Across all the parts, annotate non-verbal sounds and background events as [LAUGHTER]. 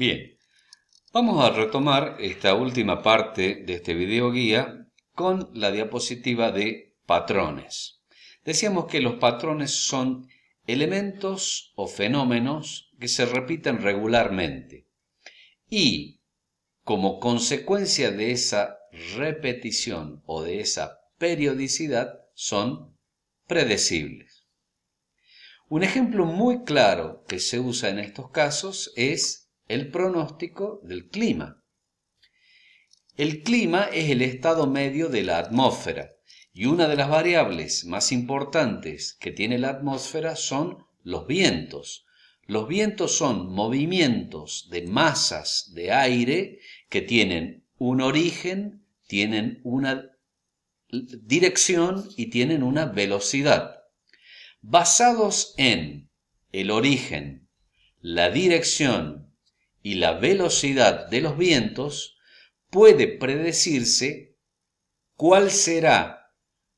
Bien, vamos a retomar esta última parte de este video guía con la diapositiva de patrones. Decíamos que los patrones son elementos o fenómenos que se repiten regularmente y como consecuencia de esa repetición o de esa periodicidad son predecibles. Un ejemplo muy claro que se usa en estos casos es el pronóstico del clima. El clima es el estado medio de la atmósfera y una de las variables más importantes que tiene la atmósfera son los vientos. Los vientos son movimientos de masas de aire que tienen un origen, tienen una dirección y tienen una velocidad. Basados en el origen, la dirección y la velocidad de los vientos, puede predecirse cuál será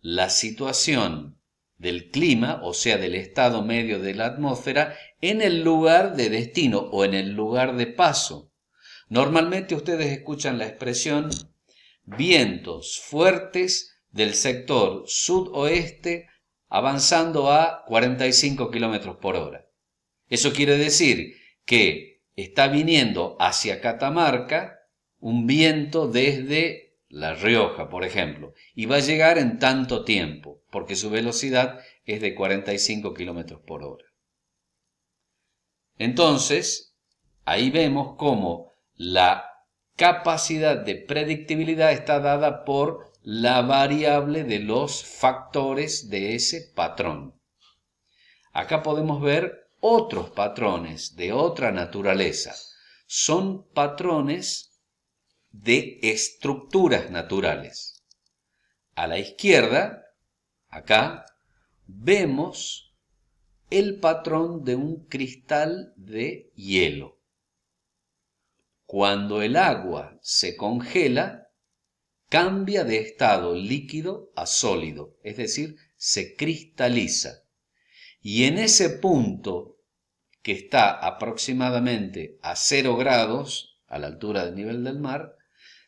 la situación del clima, o sea, del estado medio de la atmósfera, en el lugar de destino o en el lugar de paso. Normalmente ustedes escuchan la expresión vientos fuertes del sector sudoeste avanzando a 45 kilómetros por hora. Eso quiere decir que está viniendo hacia Catamarca un viento desde La Rioja, por ejemplo, y va a llegar en tanto tiempo, porque su velocidad es de 45 kilómetros por hora. Entonces, ahí vemos cómo la capacidad de predictibilidad está dada por la variable de los factores de ese patrón. Acá podemos ver otros patrones de otra naturaleza. Son patrones de estructuras naturales. A la izquierda, acá, vemos el patrón de un cristal de hielo. Cuando el agua se congela, cambia de estado líquido a sólido, es decir, se cristaliza. Y en ese punto que está aproximadamente a cero grados, a la altura del nivel del mar,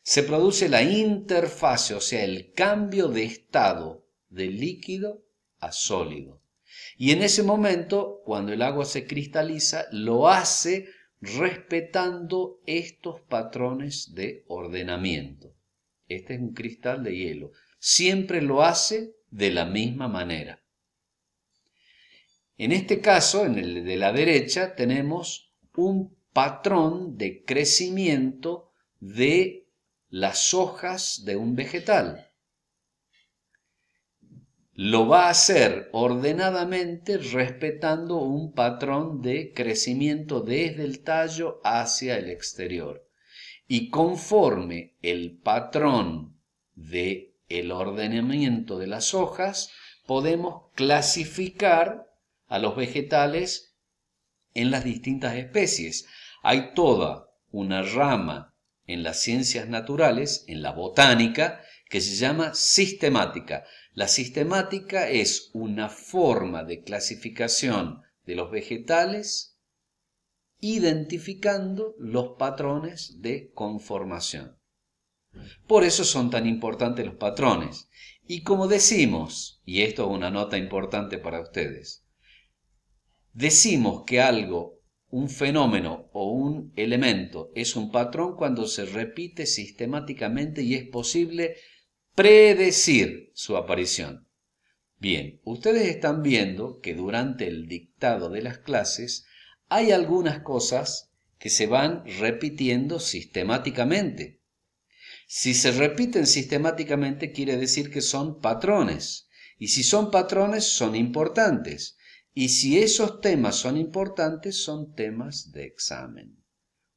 se produce la interfase, o sea, el cambio de estado de líquido a sólido. Y en ese momento, cuando el agua se cristaliza, lo hace respetando estos patrones de ordenamiento. Este es un cristal de hielo. Siempre lo hace de la misma manera. En este caso, en el de la derecha, tenemos un patrón de crecimiento de las hojas de un vegetal. Lo va a hacer ordenadamente respetando un patrón de crecimiento desde el tallo hacia el exterior. Y conforme el patrón de el ordenamiento de las hojas, podemos clasificar a los vegetales en las distintas especies. Hay toda una rama en las ciencias naturales, en la botánica, que se llama sistemática. La sistemática es una forma de clasificación de los vegetales identificando los patrones de conformación. Por eso son tan importantes los patrones. Y como decimos, y esto es una nota importante para ustedes, decimos que algo, un fenómeno o un elemento es un patrón cuando se repite sistemáticamente y es posible predecir su aparición. Bien, ustedes están viendo que durante el dictado de las clases hay algunas cosas que se van repitiendo sistemáticamente. Si se repiten sistemáticamente quiere decir que son patrones. Y si son patrones son importantes. Y si esos temas son importantes son temas de examen.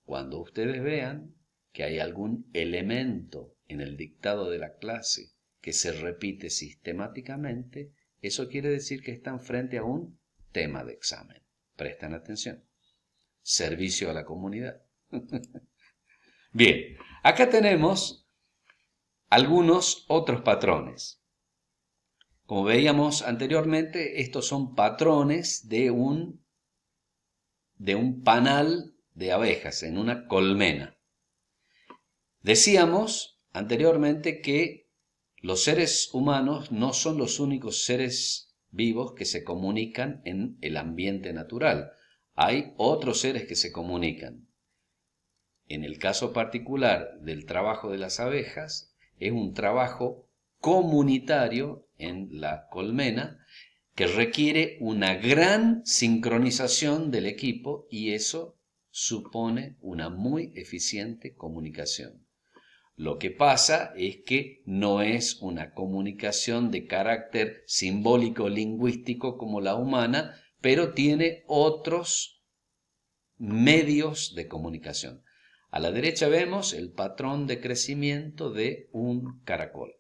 Cuando ustedes vean que hay algún elemento en el dictado de la clase que se repite sistemáticamente, eso quiere decir que están frente a un tema de examen. Prestan atención. Servicio a la comunidad. [LAUGHS] Bien, acá tenemos algunos otros patrones. Como veíamos anteriormente, estos son patrones de un, de un panal de abejas en una colmena. Decíamos anteriormente que los seres humanos no son los únicos seres vivos que se comunican en el ambiente natural. Hay otros seres que se comunican. En el caso particular del trabajo de las abejas, es un trabajo comunitario en la colmena que requiere una gran sincronización del equipo y eso supone una muy eficiente comunicación. Lo que pasa es que no es una comunicación de carácter simbólico lingüístico como la humana, pero tiene otros medios de comunicación. A la derecha vemos el patrón de crecimiento de un caracol.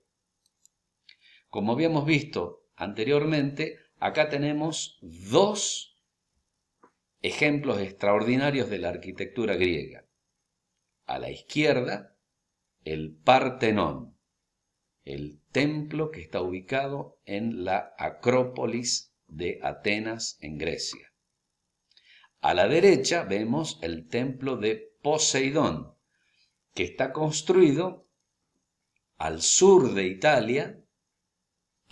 Como habíamos visto anteriormente, acá tenemos dos ejemplos extraordinarios de la arquitectura griega. A la izquierda, el Partenón, el templo que está ubicado en la Acrópolis de Atenas en Grecia. A la derecha vemos el templo de Poseidón, que está construido al sur de Italia,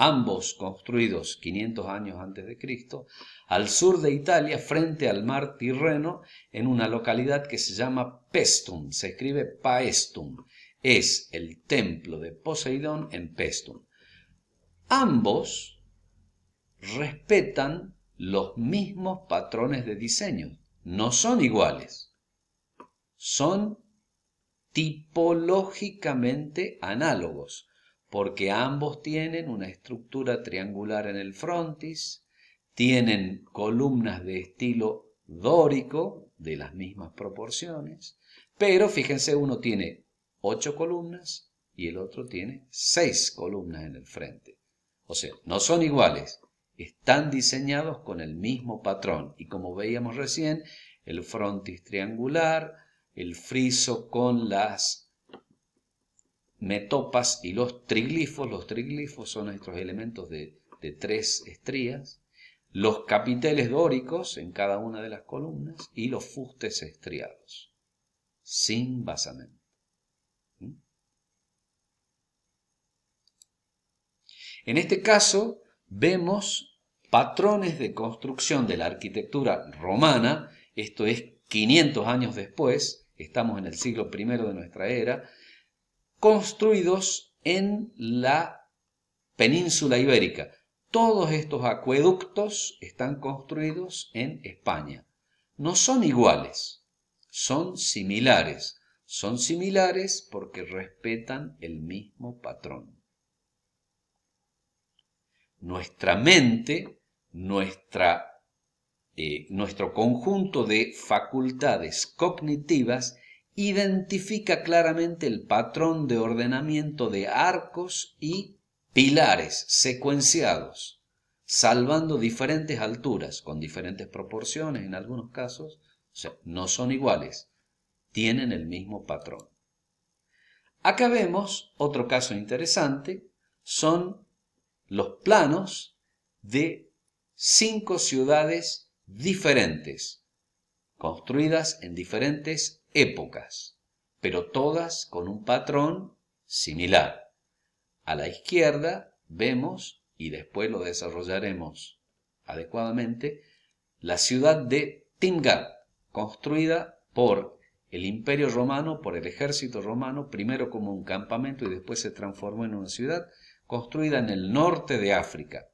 ambos construidos 500 años antes de Cristo, al sur de Italia, frente al mar Tirreno, en una localidad que se llama Pestum, se escribe Paestum, es el templo de Poseidón en Pestum. Ambos respetan los mismos patrones de diseño, no son iguales son tipológicamente análogos, porque ambos tienen una estructura triangular en el frontis, tienen columnas de estilo dórico de las mismas proporciones, pero fíjense, uno tiene ocho columnas y el otro tiene seis columnas en el frente. O sea, no son iguales, están diseñados con el mismo patrón y como veíamos recién, el frontis triangular, el friso con las metopas y los triglifos. Los triglifos son estos elementos de, tres estrías. Los capiteles dóricos en cada una de las columnas y los fustes estriados, sin basamento. ¿Mm? En este caso vemos patrones de construcción de la arquitectura romana, esto es 500 años después, estamos en el siglo I de nuestra era, construidos en la península ibérica. Todos estos acueductos están construidos en España. No son iguales, son similares. Son similares porque respetan el mismo patrón. Nuestra mente, nuestra eh, nuestro conjunto de facultades cognitivas identifica claramente el patrón de ordenamiento de arcos y pilares secuenciados, salvando diferentes alturas, con diferentes proporciones en algunos casos, o sea, no son iguales, tienen el mismo patrón. Acá vemos otro caso interesante, son los planos de cinco ciudades diferentes, construidas en diferentes épocas, pero todas con un patrón similar. A la izquierda vemos, y después lo desarrollaremos adecuadamente, la ciudad de Timgad, construida por el imperio romano, por el ejército romano, primero como un campamento y después se transformó en una ciudad, construida en el norte de África.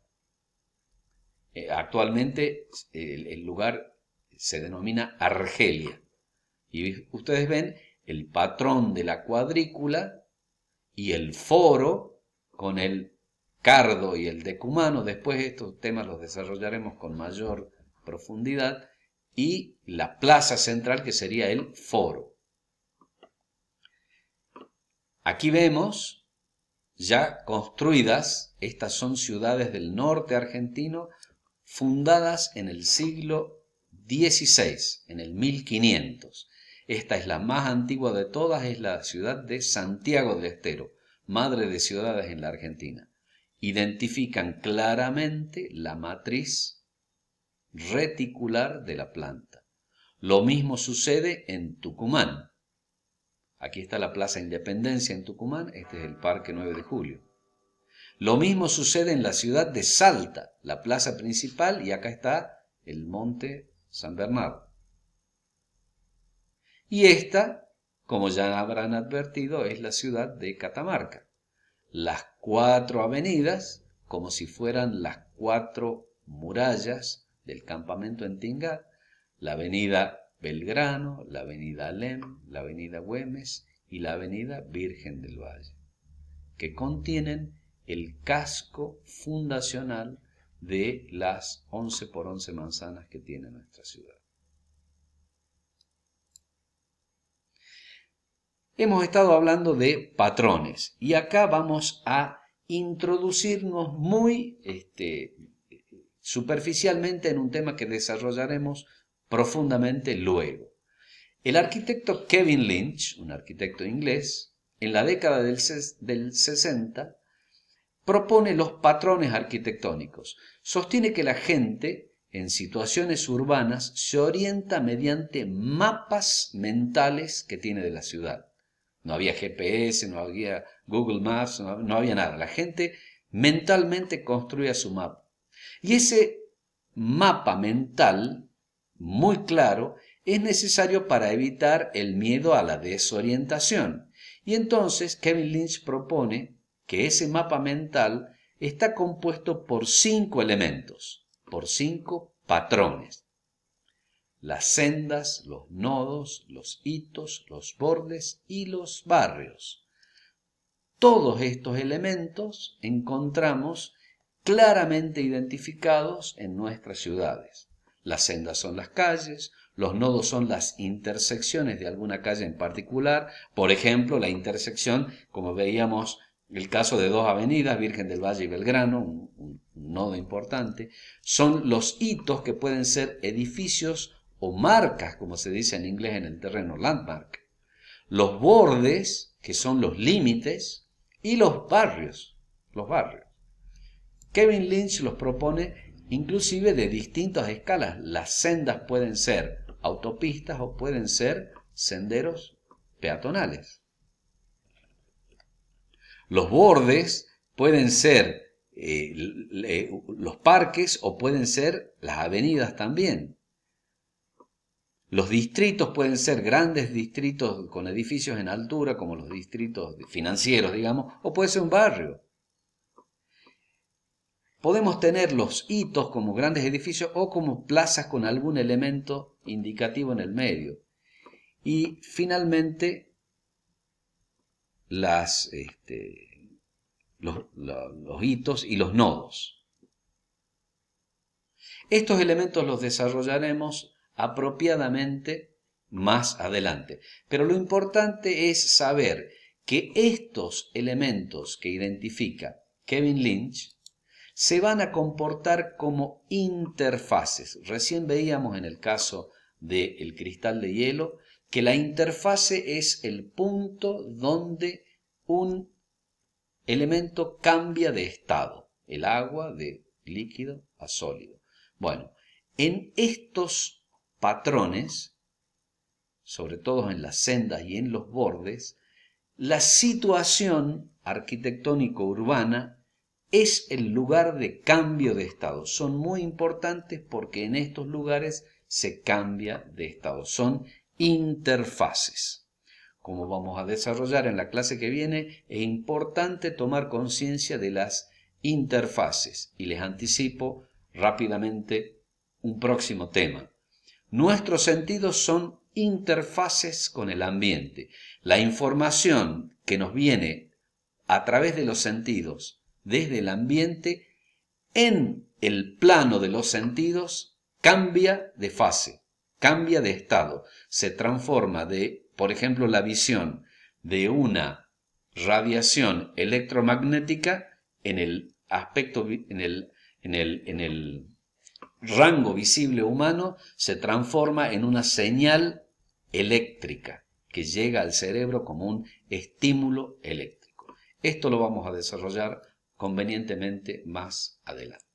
Eh, actualmente el, lugar se denomina Argelia. Y ustedes ven el patrón de la cuadrícula y el foro con el cardo y el decumano. Después estos temas los desarrollaremos con mayor profundidad. Y la plaza central que sería el foro. Aquí vemos ya construidas, estas son ciudades del norte argentino fundadas en el siglo XVI, en el 1500. Esta es la más antigua de todas, es la ciudad de Santiago del Estero, madre de ciudades en la Argentina. Identifican claramente la matriz reticular de la planta. Lo mismo sucede en Tucumán. Aquí está la Plaza Independencia en Tucumán, este es el Parque 9 de Julio. Lo mismo sucede en la ciudad de Salta, la plaza principal, y acá está el Monte San Bernardo. Y esta, como ya habrán advertido, es la ciudad de Catamarca. Las cuatro avenidas, como si fueran las cuatro murallas del campamento en Tingat, la avenida Belgrano, la avenida Alem, la avenida Güemes y la avenida Virgen del Valle, que contienen el casco fundacional de las 11 por 11 manzanas que tiene nuestra ciudad. Hemos estado hablando de patrones y acá vamos a introducirnos muy este, superficialmente en un tema que desarrollaremos profundamente luego. El arquitecto Kevin Lynch, un arquitecto inglés, en la década del, del 60, propone los patrones arquitectónicos. Sostiene que la gente en situaciones urbanas se orienta mediante mapas mentales que tiene de la ciudad. No había GPS, no había Google Maps, no, había nada. La gente mentalmente construía su mapa. Y ese mapa mental, muy claro, es necesario para evitar el miedo a la desorientación. Y entonces Kevin Lynch propone que ese mapa mental está compuesto por cinco elementos, por cinco patrones. Las sendas, los nodos, los hitos, los bordes y los barrios. Todos estos elementos encontramos claramente identificados en nuestras ciudades. Las sendas son las calles, los nodos son las intersecciones de alguna calle en particular, por ejemplo, la intersección, como veíamos el caso de dos avenidas, Virgen del Valle y Belgrano, un, nodo importante, son los hitos que pueden ser edificios o marcas, como se dice en inglés en el terreno, landmark. Los bordes, que son los límites, y los barrios, los barrios. Kevin Lynch los propone inclusive de distintas escalas. Las sendas pueden ser autopistas o pueden ser senderos peatonales. Los bordes pueden ser eh, los parques o pueden ser las avenidas también. Los distritos pueden ser grandes distritos con edificios en altura, como los distritos financieros, digamos, o puede ser un barrio. Podemos tener los hitos como grandes edificios o como plazas con algún elemento indicativo en el medio. Y finalmente las, este, los, los hitos y los nodos. Estos elementos los desarrollaremos apropiadamente más adelante. Pero lo importante es saber que estos elementos que identifica Kevin Lynch se van a comportar como interfaces. Recién veíamos en el caso del cristal de hielo que la interfase es el punto donde un elemento cambia de estado, el agua de líquido a sólido. Bueno, en estos patrones, sobre todo en las sendas y en los bordes, la situación arquitectónico-urbana es el lugar de cambio de estado. Son muy importantes porque en estos lugares se cambia de estado. Son interfaces. Como vamos a desarrollar en la clase que viene, es importante tomar conciencia de las interfaces y les anticipo rápidamente un próximo tema. Nuestros sentidos son interfaces con el ambiente. La información que nos viene a través de los sentidos desde el ambiente en el plano de los sentidos cambia de fase cambia de estado, se transforma de, por ejemplo, la visión de una radiación electromagnética en el aspecto, en el, en el, en el rango visible humano, se transforma en una señal eléctrica que llega al cerebro como un estímulo eléctrico. Esto lo vamos a desarrollar convenientemente más adelante.